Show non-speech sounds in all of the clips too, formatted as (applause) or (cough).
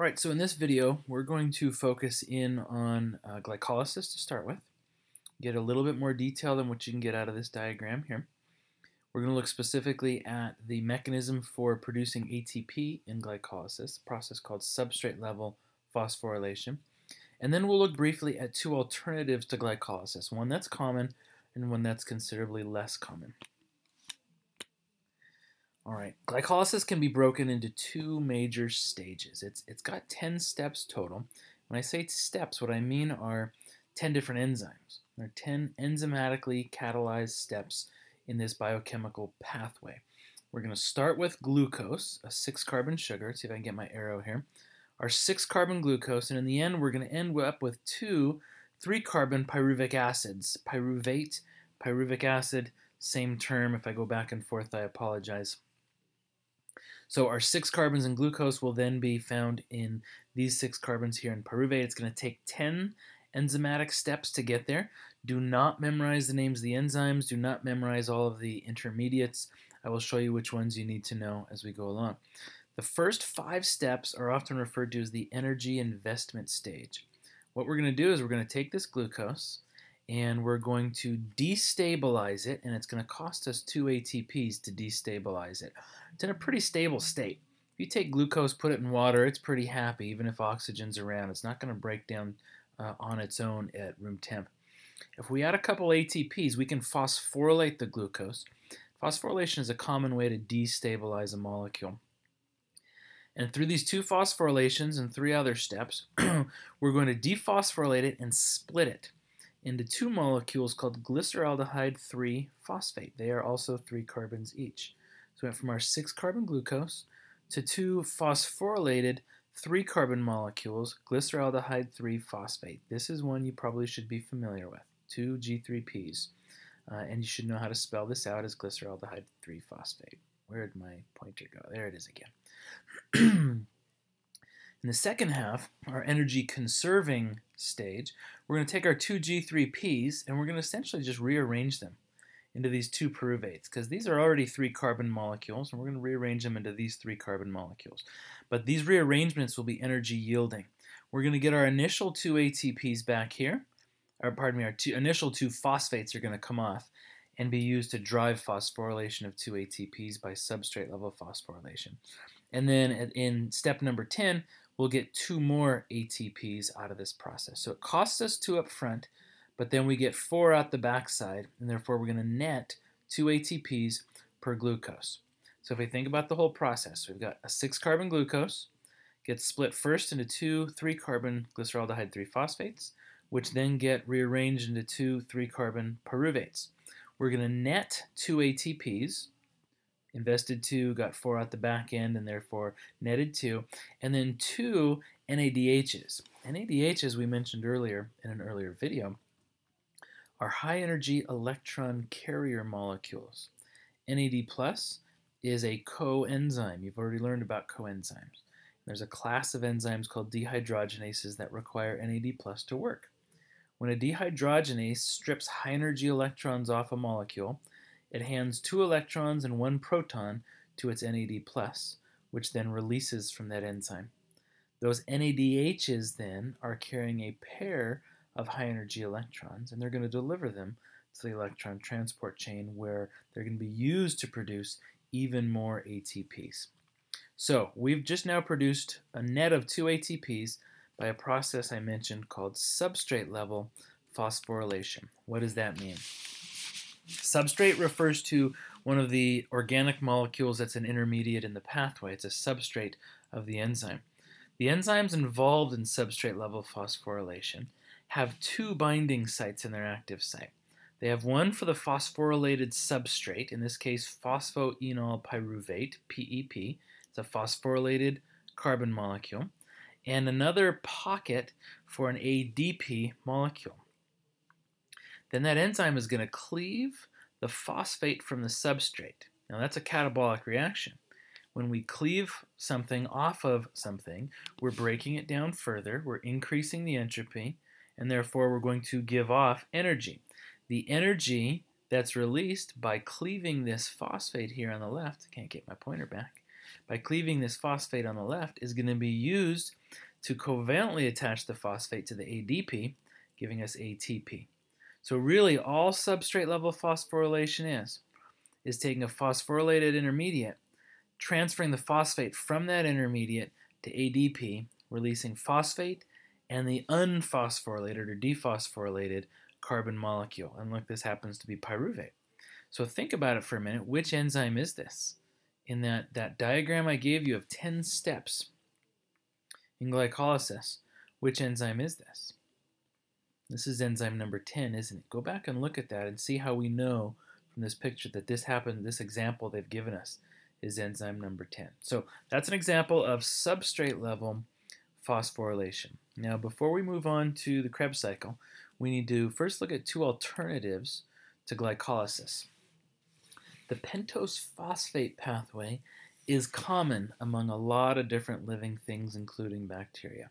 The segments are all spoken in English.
All right, so in this video, we're going to focus in on uh, glycolysis to start with. Get a little bit more detail than what you can get out of this diagram here. We're going to look specifically at the mechanism for producing ATP in glycolysis, a process called substrate level phosphorylation. And then we'll look briefly at two alternatives to glycolysis, one that's common and one that's considerably less common. All right, glycolysis can be broken into two major stages. It's, it's got 10 steps total. When I say steps, what I mean are 10 different enzymes. There are 10 enzymatically catalyzed steps in this biochemical pathway. We're going to start with glucose, a six carbon sugar. Let's see if I can get my arrow here. Our six carbon glucose, and in the end, we're going to end up with two three carbon pyruvic acids. Pyruvate, pyruvic acid, same term. If I go back and forth, I apologize. So our six carbons in glucose will then be found in these six carbons here in pyruvate. It's going to take 10 enzymatic steps to get there. Do not memorize the names of the enzymes. Do not memorize all of the intermediates. I will show you which ones you need to know as we go along. The first five steps are often referred to as the energy investment stage. What we're going to do is we're going to take this glucose and we're going to destabilize it, and it's going to cost us two ATPs to destabilize it. It's in a pretty stable state. If you take glucose, put it in water, it's pretty happy, even if oxygen's around. It's not going to break down uh, on its own at room temp. If we add a couple ATPs, we can phosphorylate the glucose. Phosphorylation is a common way to destabilize a molecule. And through these two phosphorylations and three other steps, (clears throat) we're going to dephosphorylate it and split it into two molecules called glyceraldehyde 3 phosphate. They are also three carbons each. So we went from our six carbon glucose to two phosphorylated three carbon molecules, glyceraldehyde 3 phosphate. This is one you probably should be familiar with, two G3Ps. Uh, and you should know how to spell this out as glyceraldehyde 3 phosphate. Where did my pointer go? There it is again. (clears throat) In the second half, our energy conserving stage, we're going to take our two G3Ps and we're going to essentially just rearrange them into these two pyruvates because these are already three carbon molecules and we're going to rearrange them into these three carbon molecules. But these rearrangements will be energy yielding. We're going to get our initial two ATPs back here, or pardon me, our two, initial two phosphates are going to come off and be used to drive phosphorylation of two ATPs by substrate level phosphorylation. And then in step number 10, we'll get two more ATPs out of this process. So it costs us two up front, but then we get four out the backside, and therefore we're going to net two ATPs per glucose. So if we think about the whole process, we've got a six carbon glucose, gets split first into two three carbon glyceraldehyde 3 phosphates, which then get rearranged into two three carbon pyruvates. We're going to net two ATPs, invested two, got four out the back end, and therefore netted two, and then two NADHs. NADHs, we mentioned earlier in an earlier video, are high energy electron carrier molecules. NAD plus is a coenzyme. You've already learned about coenzymes. There's a class of enzymes called dehydrogenases that require NAD plus to work. When a dehydrogenase strips high energy electrons off a molecule, it hands two electrons and one proton to its NAD+, which then releases from that enzyme. Those NADHs then are carrying a pair of high energy electrons, and they're going to deliver them to the electron transport chain where they're going to be used to produce even more ATPs. So we've just now produced a net of two ATPs by a process I mentioned called substrate level phosphorylation. What does that mean? Substrate refers to one of the organic molecules that's an intermediate in the pathway. It's a substrate of the enzyme. The enzymes involved in substrate level phosphorylation have two binding sites in their active site. They have one for the phosphorylated substrate, in this case phosphoenol pyruvate, PEP. It's a phosphorylated carbon molecule. And another pocket for an ADP molecule. Then that enzyme is going to cleave the phosphate from the substrate. Now that's a catabolic reaction. When we cleave something off of something, we're breaking it down further, we're increasing the entropy, and therefore we're going to give off energy. The energy that's released by cleaving this phosphate here on the left, can't get my pointer back, by cleaving this phosphate on the left is going to be used to covalently attach the phosphate to the ADP, giving us ATP. So really all substrate level phosphorylation is, is taking a phosphorylated intermediate, transferring the phosphate from that intermediate to ADP, releasing phosphate and the unphosphorylated or dephosphorylated carbon molecule. And look, this happens to be pyruvate. So think about it for a minute. Which enzyme is this? In that, that diagram I gave you of 10 steps in glycolysis, which enzyme is this? This is enzyme number 10, isn't it? Go back and look at that and see how we know from this picture that this happened, this example they've given us is enzyme number 10. So that's an example of substrate level phosphorylation. Now, before we move on to the Krebs cycle, we need to first look at two alternatives to glycolysis. The pentose phosphate pathway is common among a lot of different living things, including bacteria.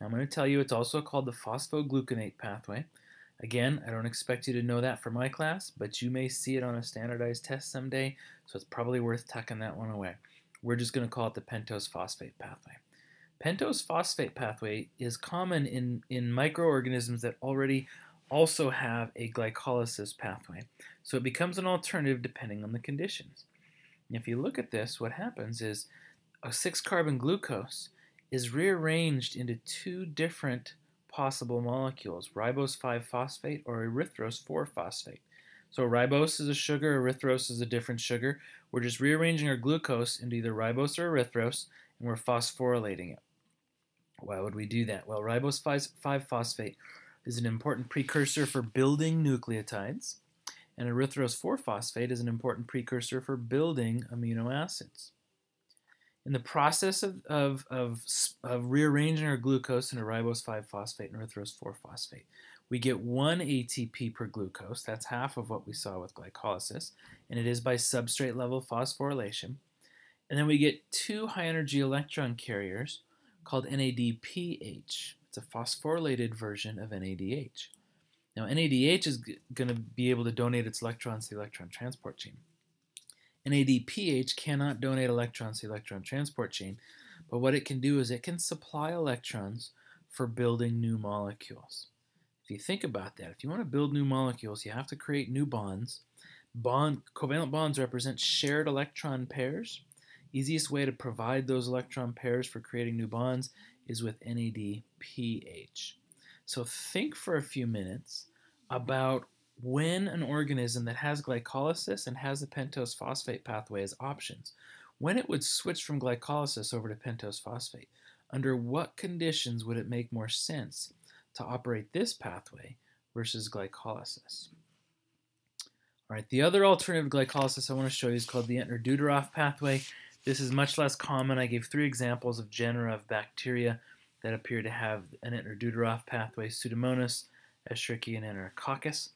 I'm going to tell you it's also called the phosphogluconate pathway. Again, I don't expect you to know that for my class, but you may see it on a standardized test someday, so it's probably worth tucking that one away. We're just going to call it the pentose phosphate pathway. Pentose phosphate pathway is common in, in microorganisms that already also have a glycolysis pathway, so it becomes an alternative depending on the conditions. And if you look at this, what happens is a 6-carbon glucose is rearranged into two different possible molecules, ribose 5-phosphate or erythrose 4-phosphate. So ribose is a sugar, erythrose is a different sugar. We're just rearranging our glucose into either ribose or erythrose, and we're phosphorylating it. Why would we do that? Well, ribose 5-phosphate is an important precursor for building nucleotides, and erythrose 4-phosphate is an important precursor for building amino acids. In the process of, of, of, of rearranging our glucose into ribose 5-phosphate and erythrose 4-phosphate, we get one ATP per glucose. That's half of what we saw with glycolysis, and it is by substrate level phosphorylation. And then we get two high energy electron carriers called NADPH. It's a phosphorylated version of NADH. Now, NADH is going to be able to donate its electrons to the electron transport chain. NADPH cannot donate electrons to the electron transport chain, but what it can do is it can supply electrons for building new molecules. If you think about that, if you want to build new molecules, you have to create new bonds. Bond, covalent bonds represent shared electron pairs, Easiest way to provide those electron pairs for creating new bonds is with NADPH. So think for a few minutes about when an organism that has glycolysis and has the pentose phosphate pathway as options, when it would switch from glycolysis over to pentose phosphate. Under what conditions would it make more sense to operate this pathway versus glycolysis? All right, the other alternative glycolysis I want to show you is called the Entner-Doudoroff pathway. This is much less common. I gave three examples of genera of bacteria that appear to have an Entner-Doudoroff pathway, Pseudomonas, Escherichia, and Enterococcus.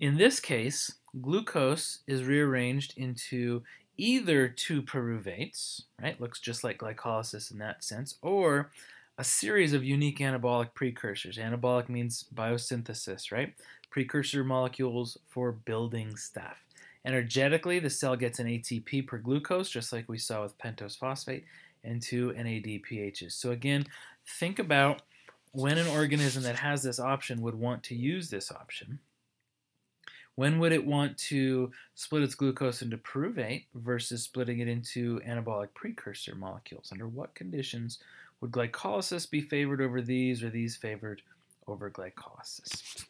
In this case, glucose is rearranged into either two pyruvates, right, looks just like glycolysis in that sense, or a series of unique anabolic precursors. Anabolic means biosynthesis, right? Precursor molecules for building stuff. Energetically, the cell gets an ATP per glucose, just like we saw with pentose phosphate, and two NADPHs. So again, think about when an organism that has this option would want to use this option. When would it want to split its glucose into pyruvate versus splitting it into anabolic precursor molecules? Under what conditions would glycolysis be favored over these or these favored over glycolysis?